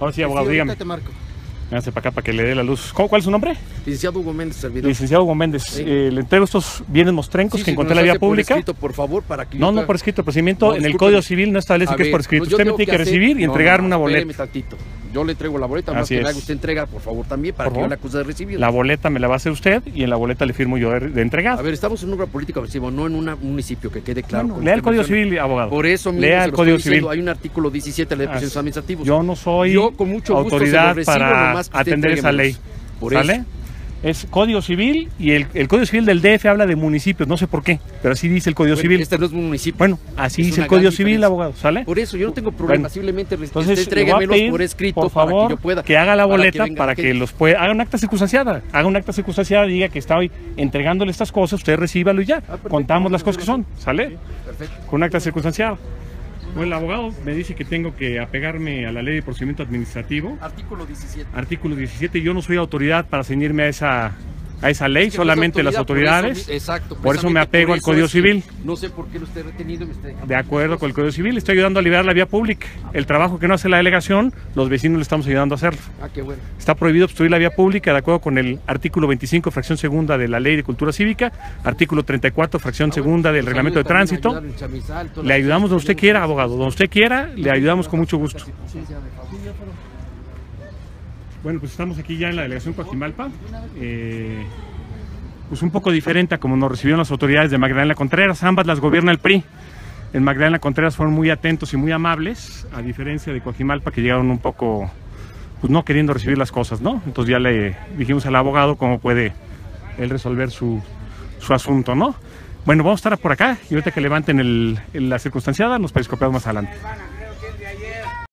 Ahora sí, abogado, dígame. te marco. Véngase para acá para que le dé la luz. ¿Cómo- ¿Cuál es su nombre? Licenciado Hugo Méndez, servidor. Licenciado Hugo Méndez. Sí. Eh, le entrego estos bienes mostrencos Sí, que encontré en la vía hace por pública. escrito, por favor, para que No, no por escrito. El procedimiento No, en el. Código Civil no establece que es por escrito. pues usted me tiene que recibir y No, entregar no, una boleta. tantito. Yo le entrego la boleta, más Así que es. la haga usted entrega, por favor, también, para Por que yo favor. la acuse de recibido. La boleta me la va a hacer usted y en la boleta le firmo yo de, de A entregado. ver, estamos en un lugar político agresivo, no en un municipio, que quede claro. Bueno, lea el usted Código menciona. Civil, abogado. Por eso mismo Lea se el lo Código estoy diciendo, Civil. Hay un artículo 17 de la ley de Así. administrativos. Yo no soy Yo con mucho gusto se autoridad los recibo, para nomás que usted atender esa ley. entréguemelos. Por ¿Sale? eso. Es Código Civil y el, el Código Civil del DF habla de municipios, no sé por qué, pero así dice el Código Bueno, Civil. Este no es un municipio. Bueno, así Es dice el Código Civil, diferencia. abogado, ¿sale? Por eso yo no tengo problema, Bueno, simplemente Entonces, pedir, por escrito por para favor, que yo pueda. que haga la para boleta para que los pueda, haga un acta circunstanciada, haga un acta circunstanciada, diga que está hoy entregándole estas cosas, usted recíbalo y ya, perfecto. contamos las cosas que son, ¿sale? Perfecto. Con un acta circunstanciada. Bueno, el abogado me dice que tengo que apegarme a la ley de procedimiento administrativo, Artículo 17. artículo 17, yo no soy autoridad para ceñirme a esa, a esa ley, Es que solamente las autoridad, por autoridades. eso exacto. por eso me apego al Código Civil. No sé por qué lo esté retenido me dejando De acuerdo con el Código Civil, estoy ayudando a liberar la vía pública. El trabajo que no hace la delegación, los vecinos le estamos ayudando a hacerlo. Ah, qué bueno. Está prohibido obstruir la vía pública de acuerdo con el artículo 25, fracción segunda de la Ley de Cultura Cívica, artículo 34, fracción segunda del Pues Reglamento de Tránsito. ayudar Chamizal, Le ayudamos donde usted quiera, abogado. Donde usted quiera, le ayudamos con mucho gusto. Bueno, pues estamos aquí ya en la delegación Coajimalpa. Eh, pues un poco diferente a como nos recibieron las autoridades de Magdalena Contreras. Ambas las gobierna el PRI. En Magdalena Contreras fueron muy atentos y muy amables, a diferencia de Coajimalpa que llegaron un poco, pues no queriendo recibir las cosas, ¿no? Entonces ya le dijimos al abogado cómo puede él resolver su, su asunto, ¿no? Bueno, vamos a estar por acá y ahorita que levanten el, la circunstanciada nos periscopiamos más adelante.